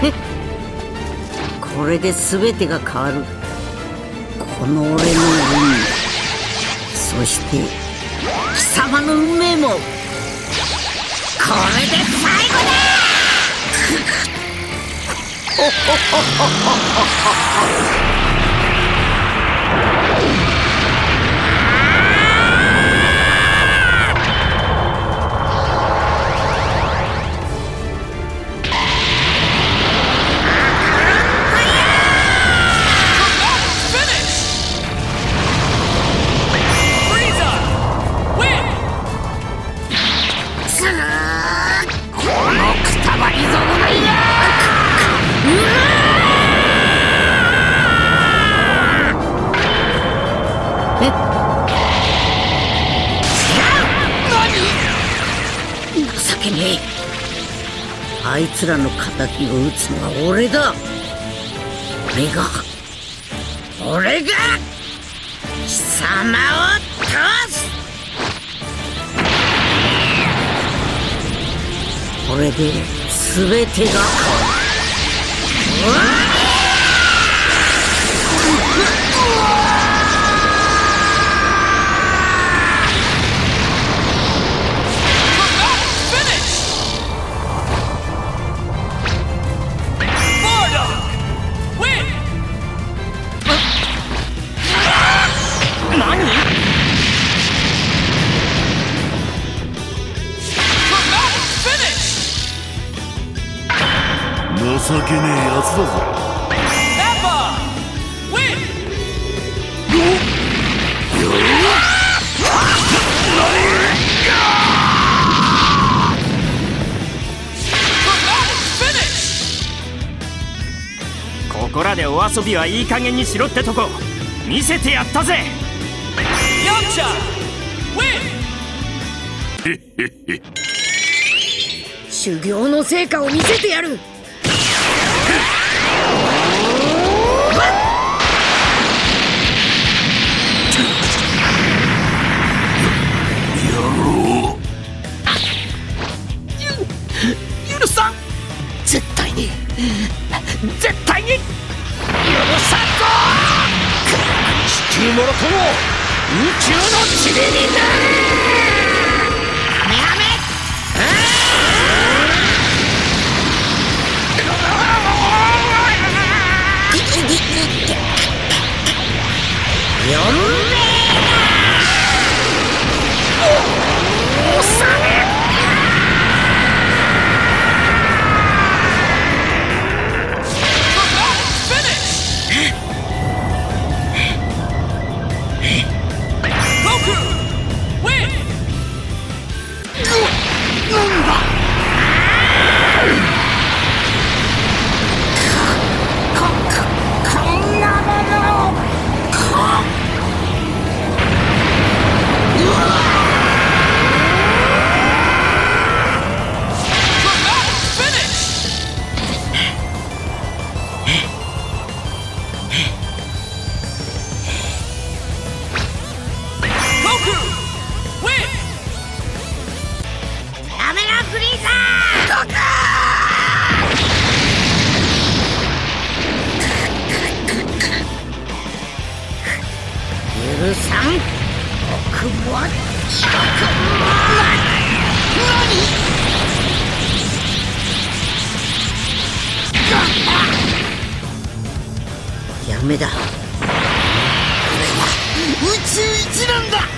これで全てが変わる。この俺の運。命そして貴様の運命も。これで最後だ！あいつらの敵を討つのは俺だ。俺が俺が貴様を倒す。これで全てがうわる。でお遊びはいい加減にしろってとこ。見せてやったぜ。ヤンチャウィン修行の成果を見せてやるのフリーザー。ドさん。僕何やめだ。は宇宙一なんだ。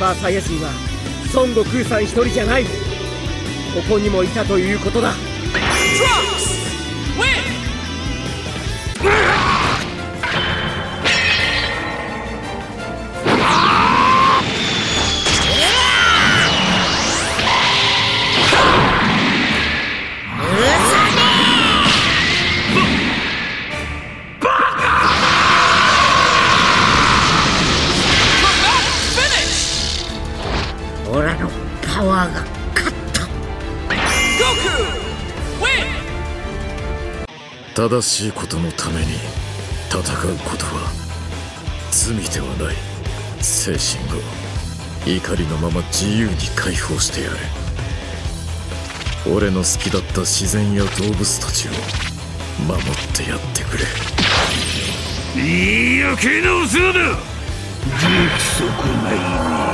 パーサイヤ人は孫悟空さん一人じゃない。ここにもいたということだ。正しいことのために戦うことは罪ではない。精神が怒りのまま自由に解放してやれ。俺の好きだった自然や動物たちを守ってやってくれ。いい余計なお世話だ出損ないね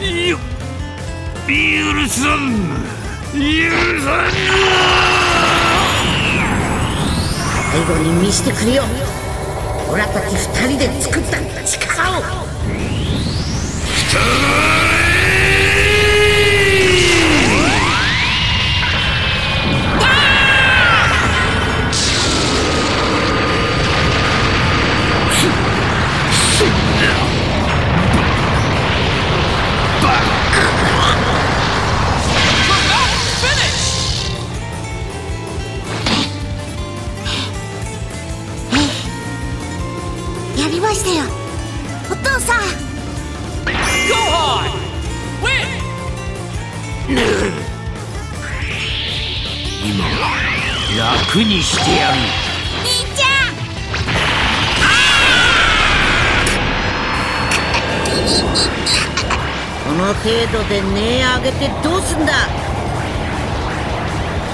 許さん許さん最後に見せてくれよ。俺たち二人で作った力を。の程度で値上げてどうすんだ？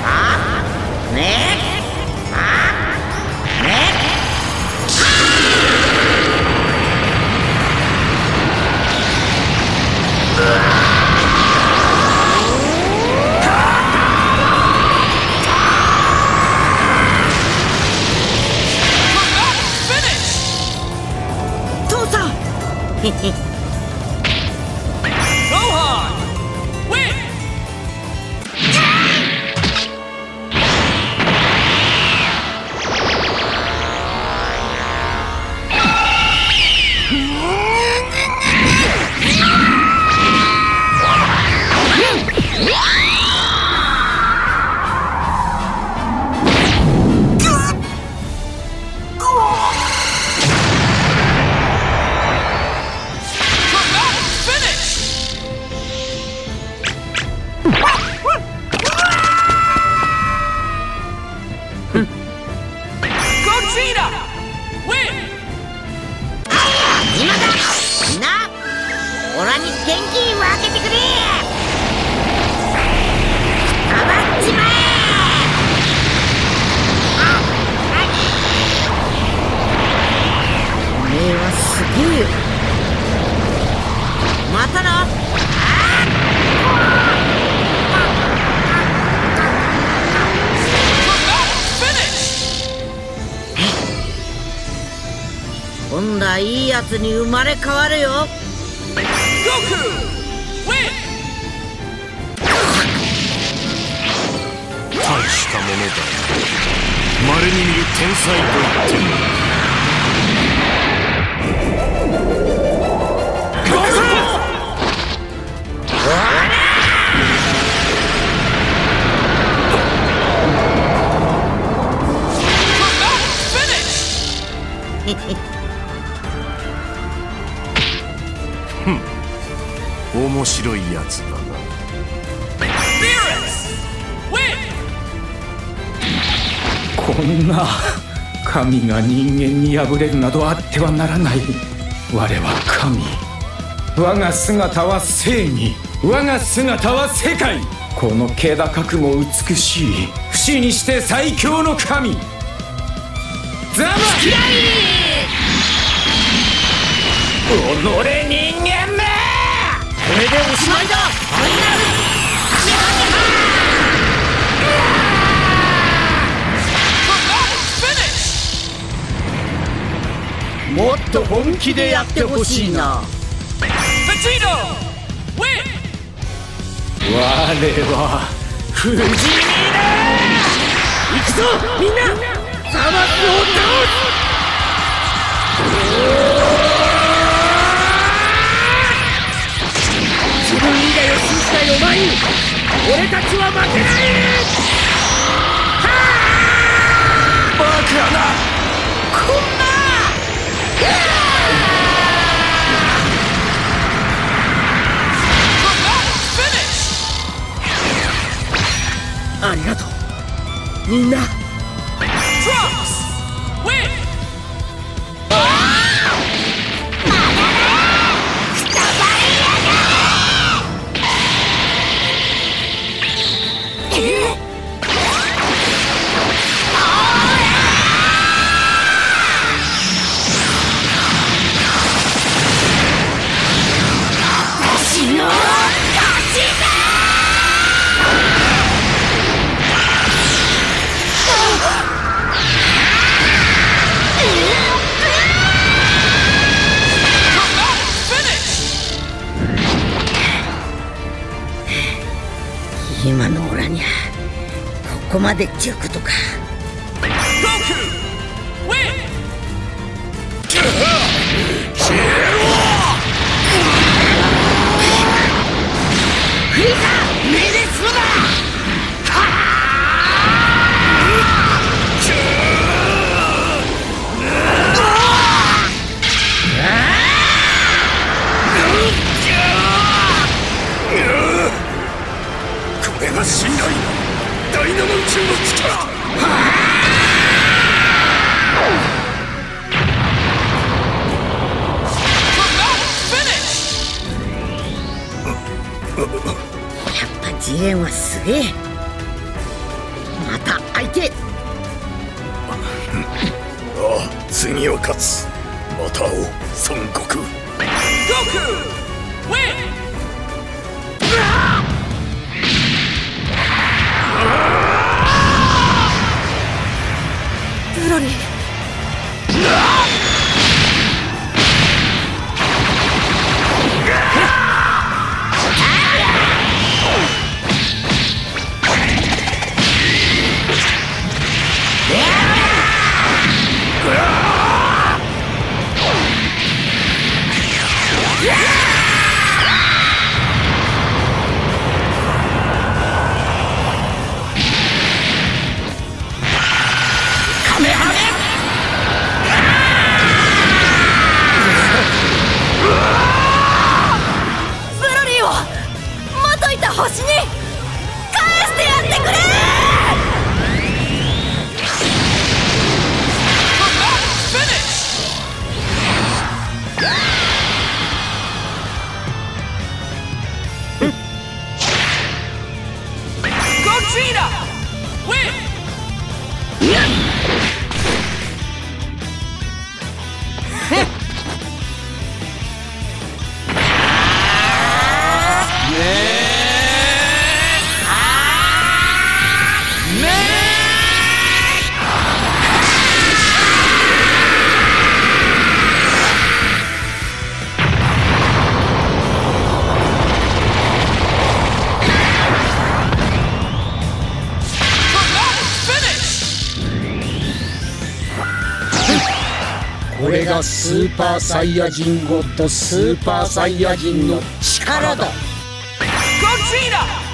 あ？ね？あ？ね？父さんやつに生まれ変わるよ!大したものだ。稀に見る天才と言っても面白いやつだなこんな神が人間に敗れるなどあってはならない我は神。我が姿は正義。我が姿は世界。この気高くも美しい。不死にして最強の神。ザマキライ己人間め！これでおしまいだ！ファイナル Finish! もっと本気でやってほしいな Vegito! Win! 我は不死身だ行くぞみんなザマスを倒みんな。こまでっちゅうことか。ぱジレンはすげえ。また相手。ああ次は勝つ。また会おう孫悟空ブロリーこれがスーパーサイヤ人ゴッドスーパーサイヤ人の力だ。ゴジラ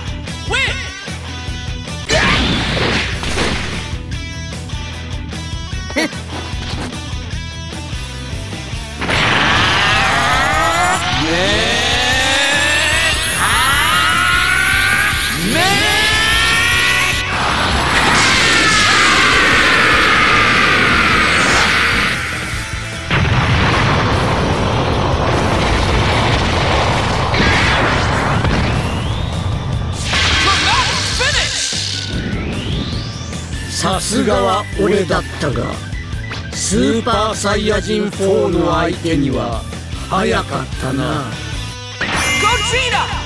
俺だったがスーパーサイヤ人4の相手には早かったな。ゴジラ